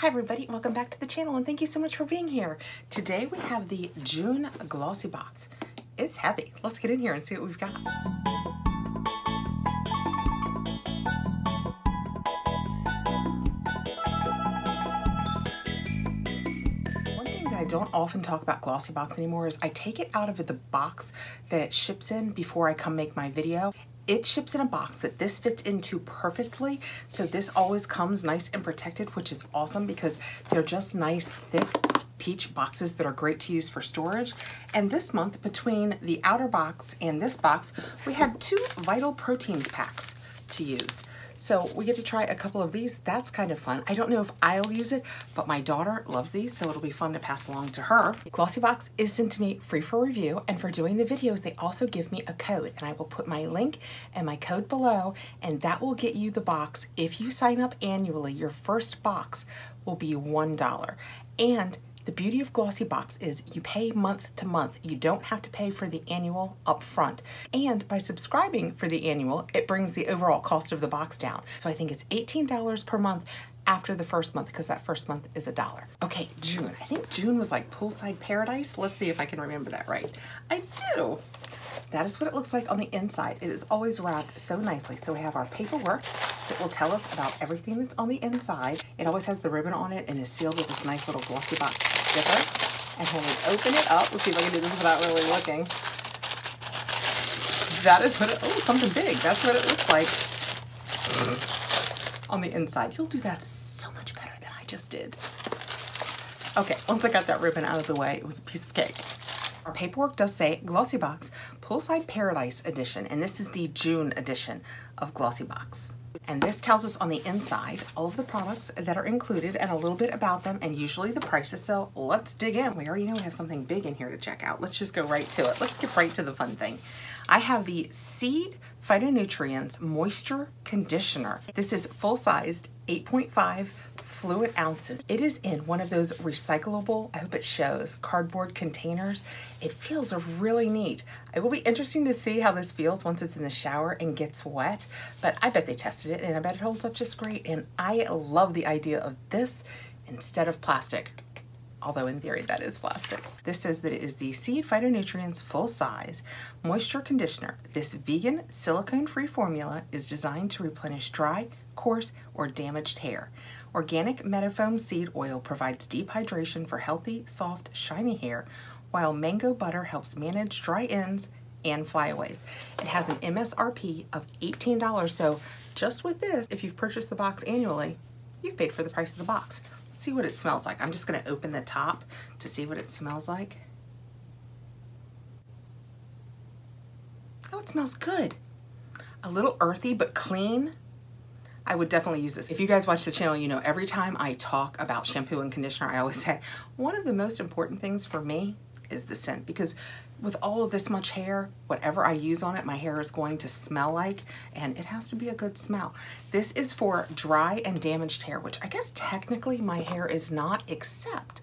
Hi everybody, welcome back to the channel and thank you so much for being here. Today we have the June Glossy Box. It's heavy. Let's get in here and see what we've got. One thing that I don't often talk about Glossy Box anymore is I take it out of the box that it ships in before I come make my video it ships in a box that this fits into perfectly. So this always comes nice and protected, which is awesome because they're just nice, thick peach boxes that are great to use for storage. And this month, between the outer box and this box, we had two Vital Proteins packs to use. So we get to try a couple of these. That's kind of fun. I don't know if I'll use it, but my daughter loves these, so it'll be fun to pass along to her. Glossybox is sent to me free for review, and for doing the videos, they also give me a code, and I will put my link and my code below, and that will get you the box. If you sign up annually, your first box will be $1. And the beauty of Glossy Box is you pay month to month. You don't have to pay for the annual upfront. And by subscribing for the annual, it brings the overall cost of the box down. So I think it's $18 per month after the first month because that first month is a dollar. Okay, June. I think June was like Poolside Paradise. Let's see if I can remember that right. I do. That is what it looks like on the inside. It is always wrapped so nicely. So we have our paperwork that will tell us about everything that's on the inside. It always has the ribbon on it and is sealed with this nice little glossy box sticker. And when we open it up, let's see if I can do this without really looking. That is what it, oh, something big. That's what it looks like on the inside. You'll do that so much better than I just did. Okay, once I got that ribbon out of the way, it was a piece of cake. Our paperwork does say Glossy Box Poolside Paradise Edition, and this is the June edition of Glossy Box. And this tells us on the inside all of the products that are included and a little bit about them and usually the prices. So let's dig in. We already know we have something big in here to check out. Let's just go right to it. Let's get right to the fun thing. I have the Seed Phytonutrients Moisture Conditioner. This is full-sized 8.5 fluid ounces. It is in one of those recyclable, I hope it shows, cardboard containers. It feels really neat. It will be interesting to see how this feels once it's in the shower and gets wet, but I bet they tested it and I bet it holds up just great. And I love the idea of this instead of plastic although in theory that is plastic. This says that it is the Seed Phytonutrients Full Size Moisture Conditioner. This vegan, silicone-free formula is designed to replenish dry, coarse, or damaged hair. Organic Meadowfoam seed oil provides deep hydration for healthy, soft, shiny hair, while mango butter helps manage dry ends and flyaways. It has an MSRP of $18, so just with this, if you've purchased the box annually, you've paid for the price of the box. See what it smells like. I'm just gonna open the top to see what it smells like. Oh, it smells good. A little earthy, but clean. I would definitely use this. If you guys watch the channel, you know every time I talk about shampoo and conditioner, I always say one of the most important things for me is the scent because with all of this much hair, whatever I use on it, my hair is going to smell like, and it has to be a good smell. This is for dry and damaged hair, which I guess technically my hair is not, except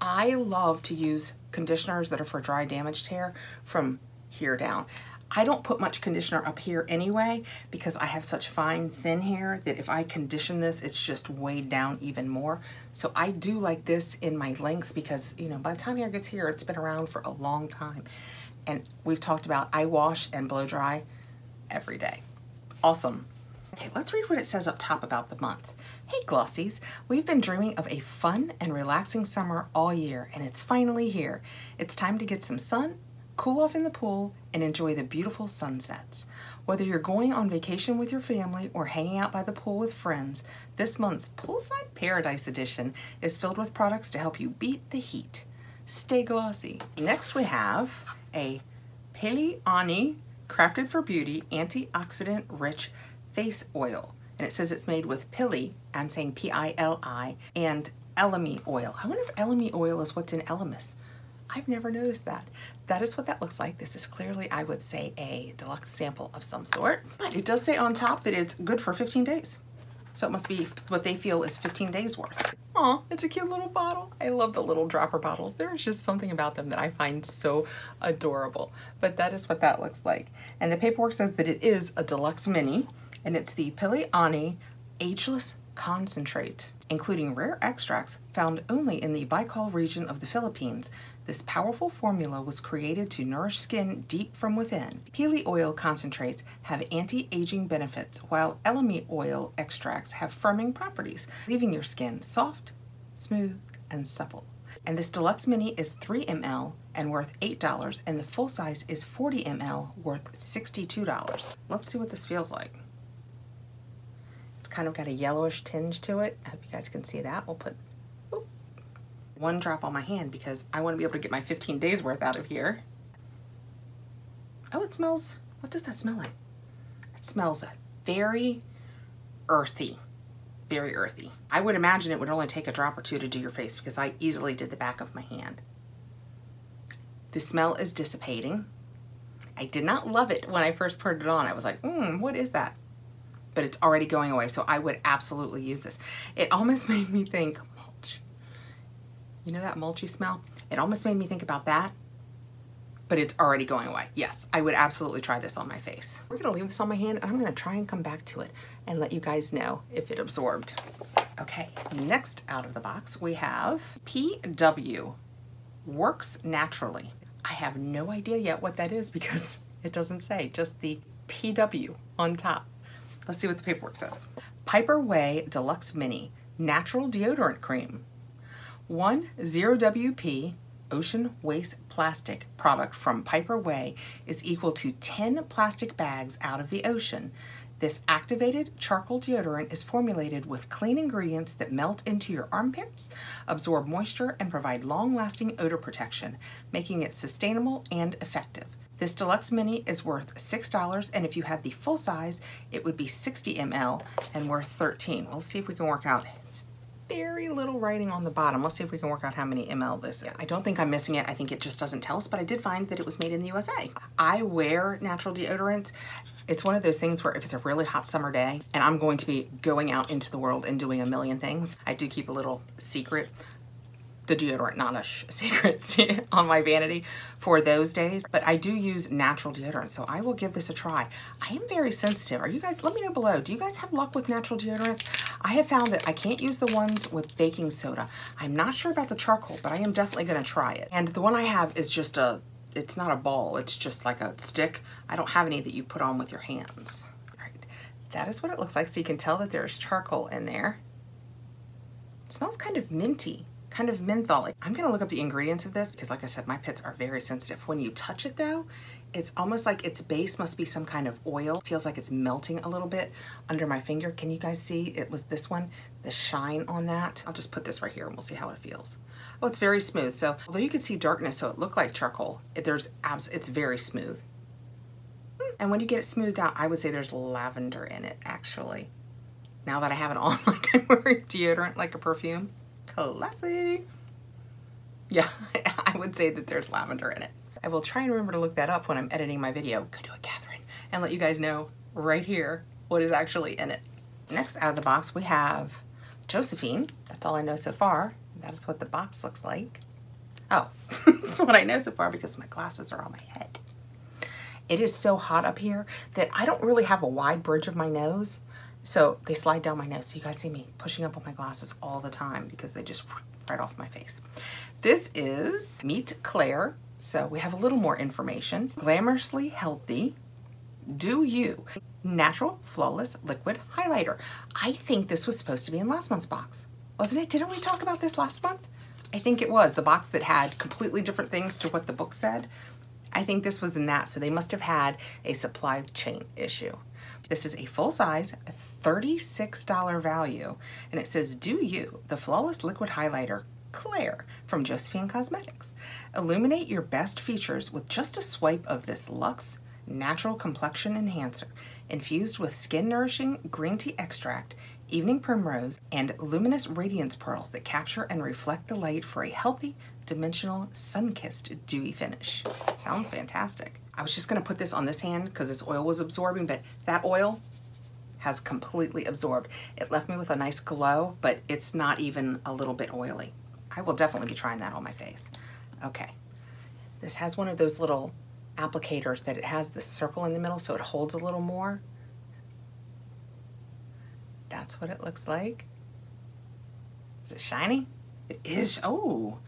I love to use conditioners that are for dry damaged hair from here down. I don't put much conditioner up here anyway because I have such fine thin hair that if I condition this it's just weighed down even more. So I do like this in my lengths because you know by the time hair gets here it's been around for a long time. And we've talked about I wash and blow dry every day. Awesome. Okay, let's read what it says up top about the month. Hey Glossies, we've been dreaming of a fun and relaxing summer all year and it's finally here. It's time to get some sun cool off in the pool, and enjoy the beautiful sunsets. Whether you're going on vacation with your family or hanging out by the pool with friends, this month's Poolside Paradise Edition is filled with products to help you beat the heat. Stay glossy. Next we have a Pili Ani Crafted for Beauty Antioxidant Rich Face Oil. And it says it's made with Pili, I'm saying P-I-L-I, and Elemi oil. I wonder if Elemi oil is what's in Elemis. I've never noticed that. That is what that looks like. This is clearly, I would say, a deluxe sample of some sort. But it does say on top that it's good for 15 days. So it must be what they feel is 15 days worth. Aw, it's a cute little bottle. I love the little dropper bottles. There's just something about them that I find so adorable. But that is what that looks like. And the paperwork says that it is a deluxe mini, and it's the Pili Ani Ageless Concentrate. including rare extracts found only in the Bicol region of the Philippines. This powerful formula was created to nourish skin deep from within. Pili oil concentrates have anti-aging benefits, while elemi oil extracts have firming properties, leaving your skin soft, smooth, and supple. And this deluxe mini is 3 ml and worth $8, and the full size is 40 ml worth $62. Let's see what this feels like. It's kind of got a yellowish tinge to it. I hope you guys can see that. We'll put one drop on my hand because I want to be able to get my 15 days worth out of here. Oh, it smells, what does that smell like? It smells very earthy, very earthy. I would imagine it would only take a drop or two to do your face because I easily did the back of my hand. The smell is dissipating. I did not love it when I first put it on. I was like, hmm, what is that? But it's already going away, so I would absolutely use this. It almost made me think mulch. You know that mulchy smell? It almost made me think about that, but it's already going away. Yes, I would absolutely try this on my face. We're gonna leave this on my hand. I'm gonna try and come back to it and let you guys know if it absorbed. Okay, next out of the box, we have PW Works Naturally. I have no idea yet what that is because it doesn't say, just the PW on top. Let's see what the paperwork says. Piper Wai Deluxe Mini Natural Deodorant Cream. One 0WP ocean waste plastic product from Piper Wai is equal to 10 plastic bags out of the ocean. This activated charcoal deodorant is formulated with clean ingredients that melt into your armpits, absorb moisture, and provide long-lasting odor protection, making it sustainable and effective. This deluxe mini is worth $6, and if you had the full size, it would be 60 ml and worth 13. We'll see if we can work out. Very little writing on the bottom. Let's see if we can work out how many ml this is. I don't think I'm missing it. I think it just doesn't tell us, but I did find that it was made in the USA. I wear natural deodorant. It's one of those things where if it's a really hot summer day and I'm going to be going out into the world and doing a million things, I do keep a little secret the deodorant, not a secret on my vanity for those days. But I do use natural deodorant, so I will give this a try. I am very sensitive. Are you guys, let me know below, do you guys have luck with natural deodorants? I have found that I can't use the ones with baking soda. I'm not sure about the charcoal, but I am definitely gonna try it. And the one I have is just a, it's not a ball, it's just like a stick. I don't have any that you put on with your hands. All right, that is what it looks like. So you can tell that there's charcoal in there. It smells kind of minty kind of menthol. I'm gonna look up the ingredients of this because like I said, my pits are very sensitive. When you touch it though, it's almost like its base must be some kind of oil. Feels like it's melting a little bit under my finger. Can you guys see? It was this one, the shine on that. I'll just put this right here and we'll see how it feels. Oh, it's very smooth. So although you can see darkness, so it looked like charcoal, it, there's abs it's very smooth. Hmm, and when you get it smoothed out, I would say there's lavender in it actually. Now that I have it on like I'm wearing deodorant like a perfume. Classy. Yeah, I would say that there's lavender in it. I will try and remember to look that up when I'm editing my video. Go do it, Kathrin, and let you guys know right here what is actually in it. Next out of the box, we have Josephine. That's all I know so far. That is what the box looks like. Oh, that's what I know so far because my glasses are on my head. It is so hot up here that I don't really have a wide bridge of my nose. So they slide down my nose. So you guys see me pushing up on my glasses all the time because they just right off my face. This is Meet Claire. So we have a little more information. Glamorously Healthy. Do You. Natural Flawless Liquid Highlighter. I think this was supposed to be in last month's box. Wasn't it? Didn't we talk about this last month? I think it was. The box that had completely different things to what the book said. I think this was in that, so they must have had a supply chain issue. This is a full size, $36 value, and it says, Do You, the Flawless Liquid Highlighter Claire from Josephine Cosmetics. Illuminate your best features with just a swipe of this Luxe Natural Complexion Enhancer, infused with skin nourishing green tea extract, evening primrose, and luminous radiance pearls that capture and reflect the light for a healthy, dimensional, sun-kissed, dewy finish. Sounds fantastic. I was just gonna put this on this hand because this oil was absorbing, but that oil has completely absorbed. It left me with a nice glow, but it's not even a little bit oily. I will definitely be trying that on my face. Okay, this has one of those little applicators that it has the circle in the middle so it holds a little more. That's what it looks like. Is it shiny? It is, oh,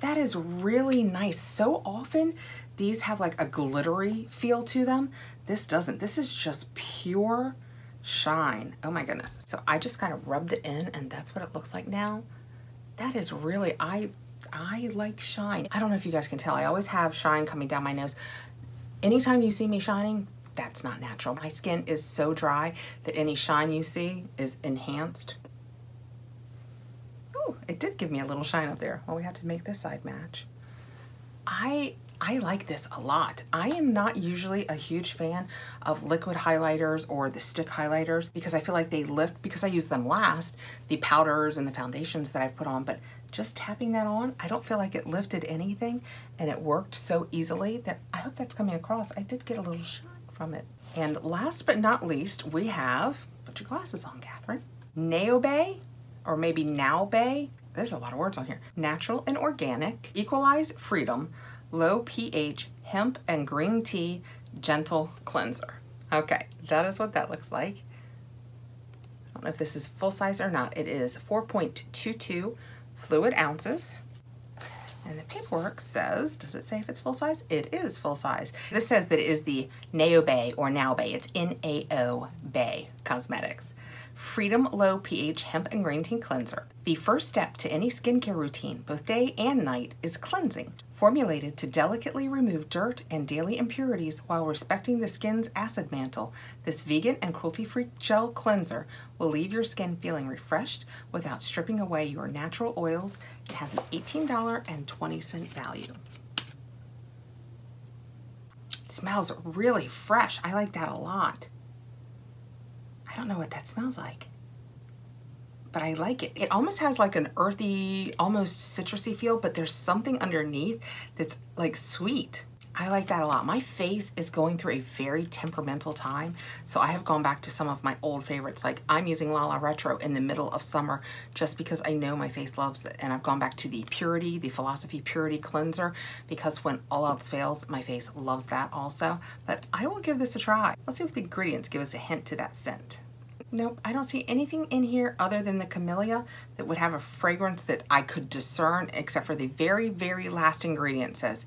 that is really nice. So often these have like a glittery feel to them. This doesn't. This is just pure shine. Oh my goodness. So I just kind of rubbed it in and that's what it looks like now. That is really, I, I like shine. I don't know if you guys can tell. I always have shine coming down my nose. Anytime you see me shining, that's not natural. My skin is so dry that any shine you see is enhanced. Oh, it did give me a little shine up there. Well, we have to make this side match. I I like this a lot. I am not usually a huge fan of liquid highlighters or the stick highlighters because I feel like they lift, because I use them last, the powders and the foundations that I've put on, but just tapping that on, I don't feel like it lifted anything and it worked so easily that I hope that's coming across. I did get a little shine from it. And last but not least, we have, put your glasses on, Kathrin, Neobay, or maybe Now Bay. There's a lot of words on here. Natural and organic, equalize freedom, low pH, hemp and green tea, gentle cleanser. Okay, that is what that looks like. I don't know if this is full size or not. It is 4.22 fluid ounces. And the paperwork says, does it say if it's full size? It is full size. This says that it is the Nao Bay or Now Bay. It's N-A-O Bay Cosmetics. Freedom Low pH Hemp and Green Tea Cleanser. The first step to any skincare routine, both day and night, is cleansing. Formulated to delicately remove dirt and daily impurities while respecting the skin's acid mantle, this vegan and cruelty-free gel cleanser will leave your skin feeling refreshed without stripping away your natural oils. It has an $18.20 value. It smells really fresh. I like that a lot. I don't know what that smells like but I like it. It almost has like an earthy, almost citrusy feel, but there's something underneath that's like sweet. I like that a lot. My face is going through a very temperamental time, so I have gone back to some of my old favorites. Like I'm using Lala Retro in the middle of summer just because I know my face loves it. And I've gone back to the Purity, the Philosophy Purity Cleanser, because when all else fails, my face loves that also. But I will give this a try. Let's see if the ingredients give us a hint to that scent. Nope, I don't see anything in here other than the camellia that would have a fragrance that I could discern except for the very, very last ingredient says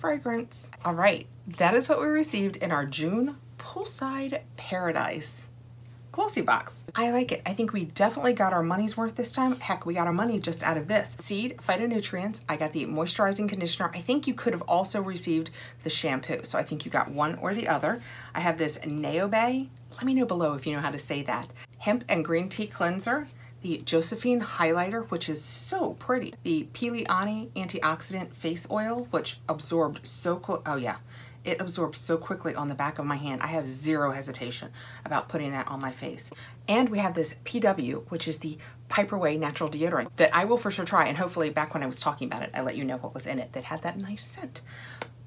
fragrance. All right, that is what we received in our June Poolside Paradise glossy box. I like it. I think we definitely got our money's worth this time. Heck, we got our money just out of this. Seed phytonutrients. I got the moisturizing conditioner. I think you could have also received the shampoo. So I think you got one or the other. I have this Neobay let me know below if you know how to say that. Hemp and Green Tea Cleanser, the Josephine Highlighter, which is so pretty. The Piliani Antioxidant Face Oil, which absorbed so quick, oh yeah, it absorbs so quickly on the back of my hand. I have zero hesitation about putting that on my face. And we have this PW, which is the Piper Wai Natural Deodorant that I will for sure try. And hopefully back when I was talking about it, I let you know what was in it that had that nice scent.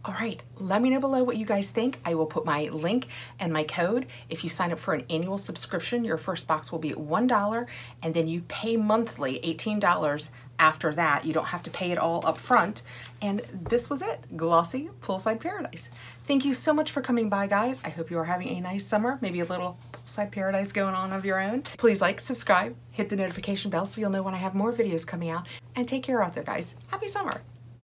All right, let me know below what you guys think. I will put my link and my code. If you sign up for an annual subscription, your first box will be $1 and then you pay monthly $18 after that. You don't have to pay it all up front. And this was it, Glossy Poolside Paradise. Thank you so much for coming by, guys. I hope you are having a nice summer, maybe a little poolside paradise going on of your own. Please like, subscribe, hit the notification bell so you'll know when I have more videos coming out, and take care out there, guys. Happy summer.